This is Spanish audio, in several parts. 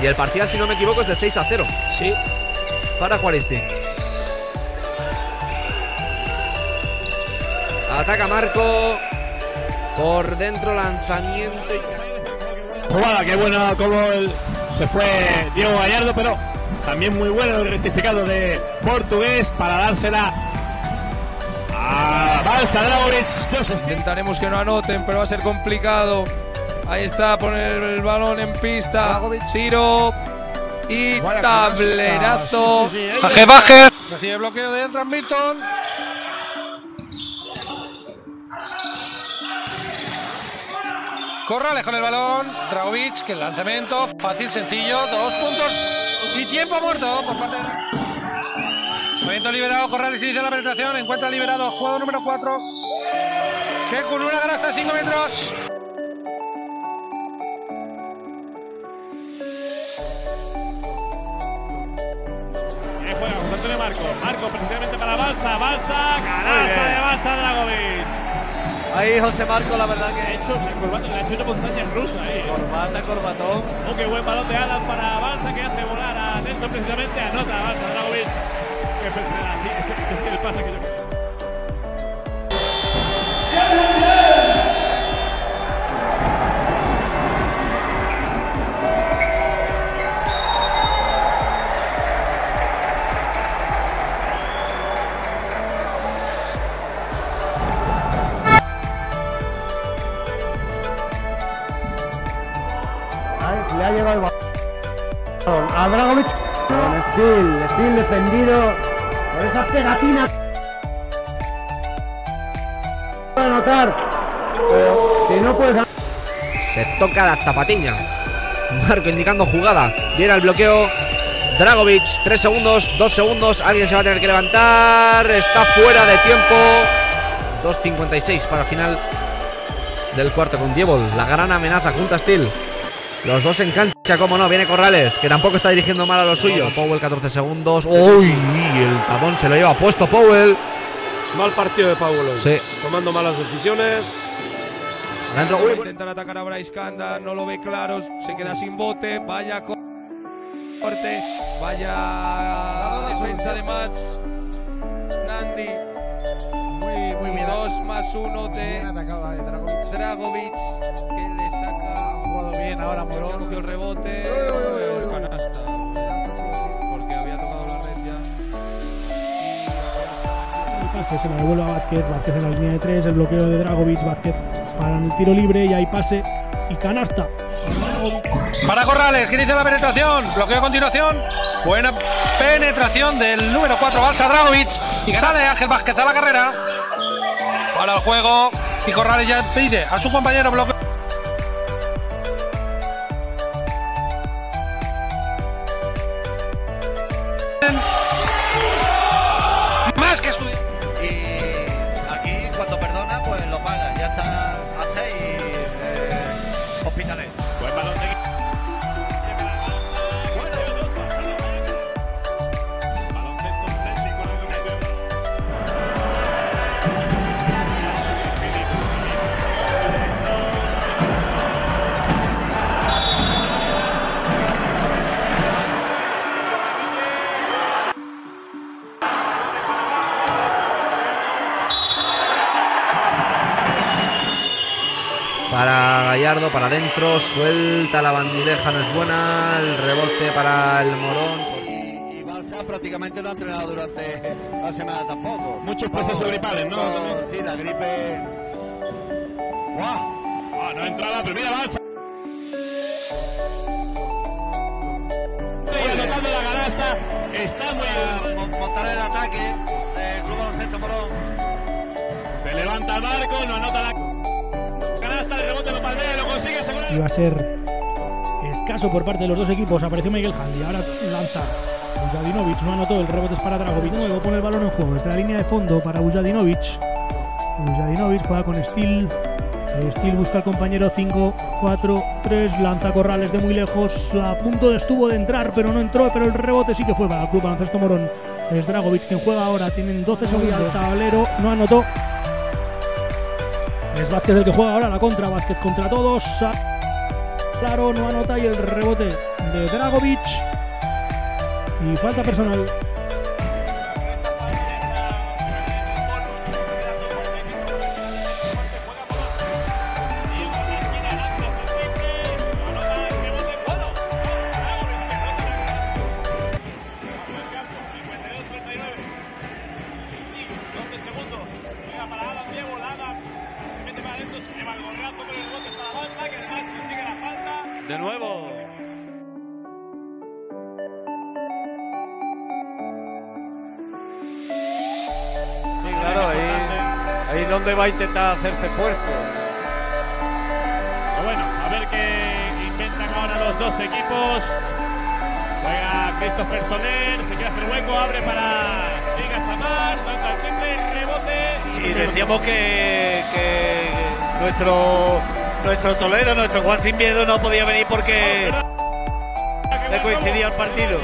Y el parcial, si no me equivoco, es de 6 a 0. Sí. Para Juaristi. Ataca Marco. Por dentro, lanzamiento. y- Jugada, qué buena como el- se fue Diego Gallardo, pero también muy bueno el rectificado de portugués para dársela a Balsa est- Intentaremos que no anoten, pero va a ser complicado. Ahí está, poner el balón en pista. Tiro. Y Vaya tablerazo. canasta. Sí, sí, sí. Baje, baje. Recibe bloqueo de Edran Milton. Corrales con el balón. Dragovic, que el lanzamiento. Fácil, sencillo. Dos puntos. Y tiempo muerto por parte de. Movimiento liberado. Corrales inicia la penetración. Encuentra liberado. Jugador número 4. Que con una canasta de 5 metros. Marco. Precisamente para Balsa. Balsa, canasta de Balsa Dragovic. Ahí José Marco, la verdad Le ha que hecho, la corbata, le ha hecho una constancia rusa ahí. corbata, corbatón. Oh, qué buen balón de Alan para Balsa que hace volar a Néstor precisamente. Anota a Balsa Dragovic. Qué felicidad. Sí, es que, es que le pasa que yo. A Dragovic. Con Steel, Steel defendido por esa pegatina. Puede anotar, pero si no puedes Se toca la zapatiña. Marco indicando jugada. Viene el bloqueo. Dragovic, 3 segundos, 2 segundos. Alguien se va a tener que levantar. Está fuera de tiempo. 2.56 para el final del cuarto con Diebol. La gran amenaza junto a Steel. Los dos en cancha, como no. Viene Corrales, que tampoco está dirigiendo mal a los suyos. Powell, 14 segundos. ¡Uy! El tapón se lo lleva puesto Powell. Mal partido de Paulo. hoy. Sí. Tomando malas decisiones. Adentro. Uy, Intentan atacar a Bryce Kanda, no lo ve claro, se queda sin bote, vaya co- corte, vaya defensa de Mats, Nandi, muy, muy bien. dos más uno de atacado Dragovic. Dragovic, que jugado bien ahora Morón. cogió el rebote, canasta, porque había tocado la red ya. El pase se la devuelve a Vázquez, Vázquez en la línea de tres, el bloqueo de Dragovic, Vázquez para el tiro libre y hay pase y canasta. Para Corrales, que inicia la penetración. Bloqueo a continuación. Buena penetración del número 4, Balsa Dragovic. Y sale Ángel Vázquez a la carrera. Para el juego. Y Corrales ya pide a su compañero bloqueo. Más que estudiar. Para adentro, suelta la bandeja, no es buena. El rebote para el Morón. Y, y Balsa prácticamente no ha entrenado durante la semana tampoco. Muchos procesos gripales, ¿no? Todo- Sí, la gripe. ¡Guau! Ah, no entra la primera Balsa. Y anotando la canasta. Está muy mon- montar el ataque del Club Baloncesto Morón. Se levanta el barco, no anota la Iba a ser escaso por parte de los dos equipos. Apareció Miguel Handy. Ahora lanza Bujadinovic. No anotó. El rebote es para Dragovic. De nuevo pone el balón en juego. Desde la línea de fondo para Bujadinovic. Bujadinovic juega con Steel. Steel busca al compañero 5, 4, 3. Lanza Corrales de muy lejos. A punto estuvo de entrar, pero no entró. Pero el rebote sí que fue para el club baloncesto Morón. Es Dragovic quien juega ahora. Tienen 12 segundos. Tablero. No anotó. Es Vázquez el que juega ahora la contra. Vázquez contra todos. Claro, no anota y el rebote de Dragovic. Y falta personal. De nuevo. Sí, claro, ahí, ahí es donde va a intentar hacerse fuerte. Pero bueno, a ver qué inventan ahora los dos equipos. Juega Christopher Soler, se quiere hacer hueco, abre para Liga Samar, lanza el triple, rebote. Y decíamos que, que nuestro nuestro Toledo, nuestro Juan Sin Miedo no podía venir porque le coincidía el partido.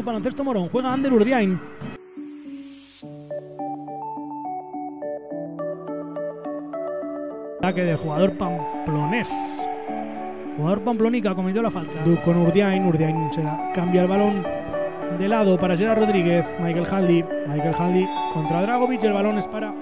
Club baloncesto Morón juega Ander Urdiain. Ataque del jugador pamplonés. Jugador pamplonica cometió la falta. Du con Urdiain. Urdiain se cambia el balón de lado para Gerard Rodríguez. Michael Haldi. Michael Haldi contra Dragovic. El balón es para.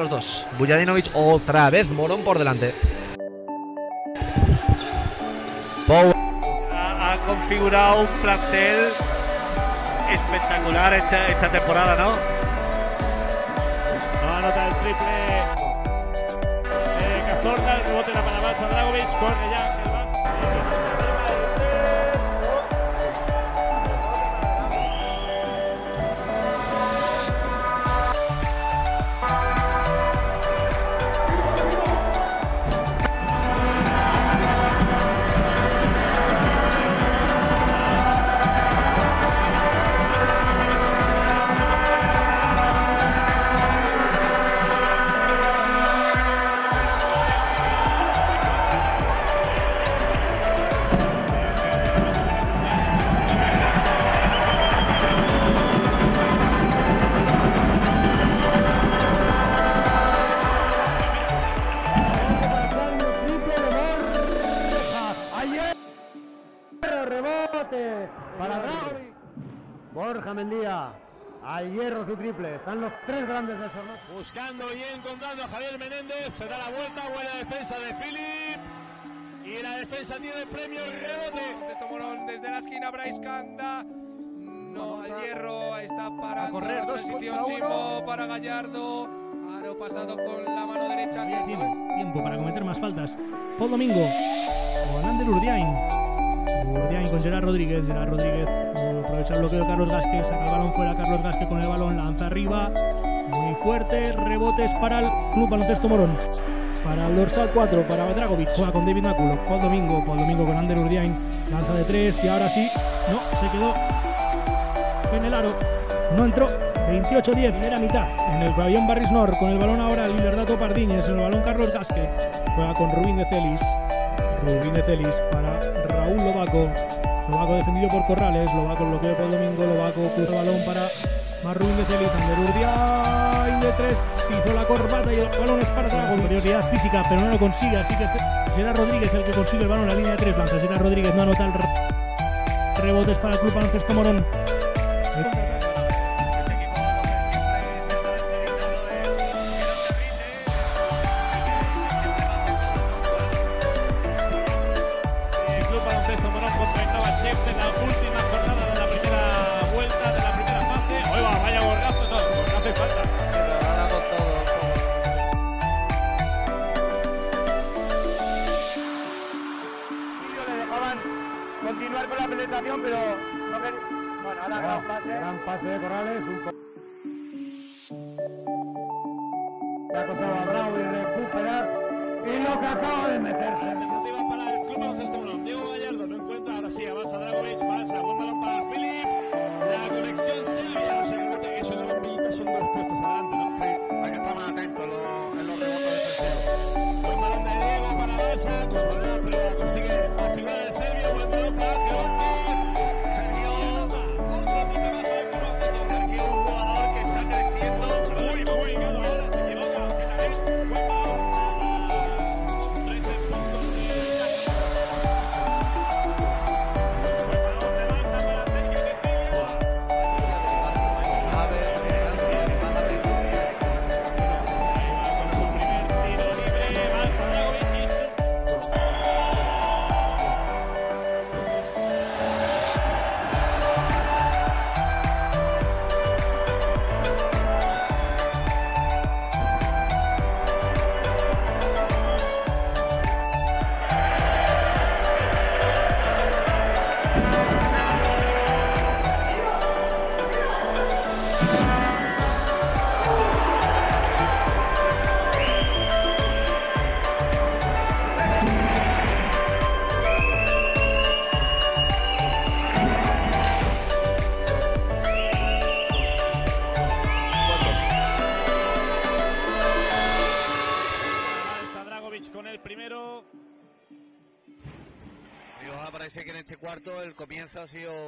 Los dos. Bujadinovic otra vez. Morón por delante. Pou. Ha, ha configurado un plantel espectacular esta, esta temporada, ¿no? No anota el triple. Eh, Cazorla, el rebote era para Balsa Dragovic, corre Están los tres grandes de Sornosa. Buscando y encontrando a Javier Menéndez. Se da la vuelta. Buena defensa de Philip. Y la defensa tiene premio rebote. Esto Morón desde la esquina, Bryce Canda. No al hierro, ahí está para A correr, dos uno. Chimo para Gallardo. Aro pasado con la mano derecha. Tiene tiempo para cometer más faltas. Paul Domingo con Ander Urdiain. Urdiain con Gerard Rodríguez. Gerard Rodríguez aprovecha el bloqueo de Carlos Gasque. Saca el balón fuera. Carlos Gasque con el balón. Lanza arriba. Muy fuerte. Rebotes para el Club Baloncesto Morón. para el dorsal 4, para Dragovic, juega con David Náculo, Paul Domingo, Paul Domingo con Ander Urdiain, lanza de 3 y ahora sí, no, se quedó en el aro, no entró, 28-10, primera mitad, en el pabellón Barris Nor, con el balón ahora Liberdato Pardiñez, en el balón Carlos Gasque, juega con Rubín de Celis, Rubín de Celis para Raúl Lobaco, Lobaco defendido por Corrales, Lobaco bloqueo por Domingo, Lobaco puso balón para Rubín de Celis, Ander de 3, hizo la corbata y el balón es para Drago, superioridad física, pero no lo consigue, así que Gerard Rodríguez el que consigue el balón en la línea de 3, lanza Gerard Rodríguez, no anota el re- rebotes para el Club Baloncesto Morón. Le ha costado a Bravo y recuperar. Y lo que acaba de meterse. Alternativa para el Club Baloncesto Morón. Diego Gallardo no encuentra, ahora sí, avanza Dragovic, pasa, buen balón para Philip. La conexión Silvia, no sé, que eso de los pillitas son dos puestos adelante, ¿no? Hay que estar más atentos en los, rebotes defensivos. Buen balón de Diego para Basa,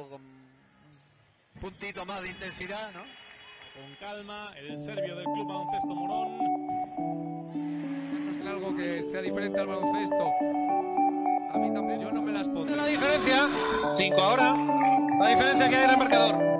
con un puntito más de intensidad, ¿no? Con calma, el serbio del Club Baloncesto Morón. en algo que sea diferente al baloncesto. A mí también yo no me las pondría. La diferencia, 5 ahora, la diferencia que hay en el marcador.